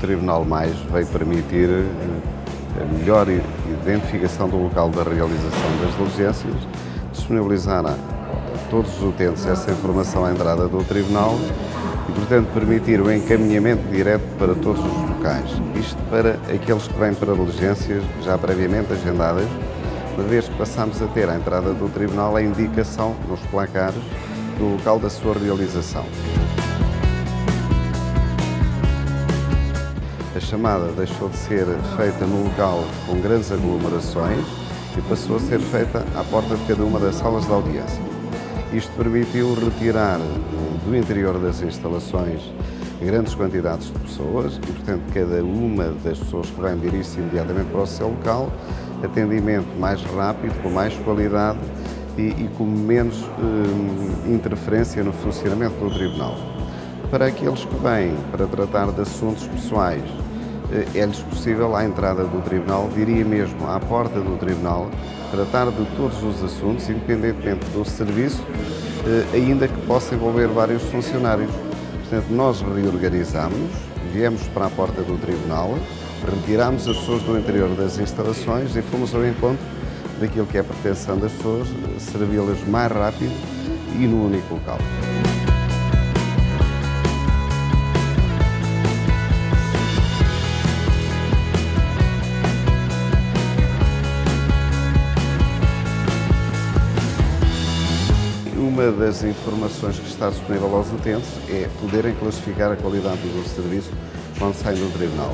Tribunal Mais veio permitir eh, a melhor identificação do local da realização das diligências, disponibilizar a todos os utentes essa informação à entrada do Tribunal e, portanto, permitir o encaminhamento direto para todos os locais. Isto para aqueles que vêm para diligências já previamente agendadas, uma vez que passamos a ter à entrada do Tribunal a indicação nos placares do local da sua realização. A chamada deixou de ser feita no local com grandes aglomerações e passou a ser feita à porta de cada uma das salas de audiência. Isto permitiu retirar do interior das instalações grandes quantidades de pessoas e, portanto, cada uma das pessoas que vem dirige-se imediatamente para o seu local, atendimento mais rápido, com mais qualidade e, e com menos eh, interferência no funcionamento do Tribunal. Para aqueles que vêm para tratar de assuntos pessoais, eh, é-lhes possível, à entrada do Tribunal, diria mesmo à porta do Tribunal, tratar de todos os assuntos, independentemente do serviço, eh, ainda que possa envolver vários funcionários. Portanto, nós reorganizamos, viemos para a porta do Tribunal, retirámos as pessoas do interior das instalações e fomos ao encontro daquilo que é a pretensão das pessoas, servi-las mais rápido e no único local. Uma das informações que está disponível aos utentes é poderem classificar a qualidade do serviço quando saem do tribunal.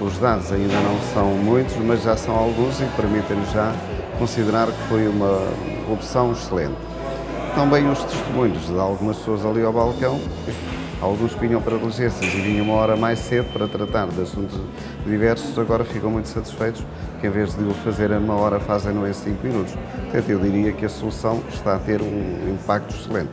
Os dados ainda não são muitos, mas já são alguns e permitem-nos já considerar que foi uma opção excelente. Também os testemunhos de algumas pessoas ali ao balcão, alguns vinham para diligências e vinham uma hora mais cedo para tratar de assuntos diversos, agora ficam muito satisfeitos que em vez de o fazer em uma hora, fazem-no em cinco minutos. Portanto, eu diria que a solução está a ter um impacto excelente.